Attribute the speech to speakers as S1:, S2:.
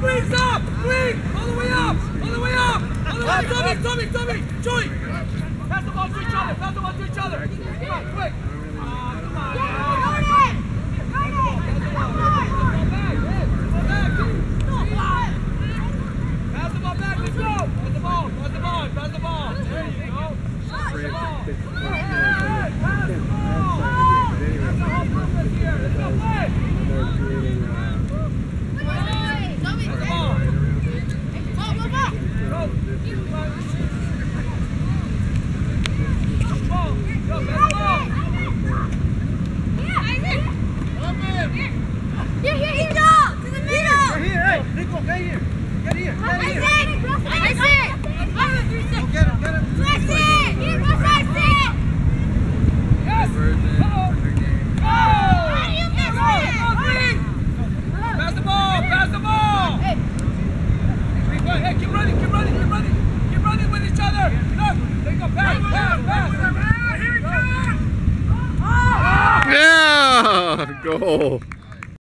S1: Please Tommy, Tommy, Tommy, Joey! Pass the ball to each other, pass the ball to each other! Thank you. go.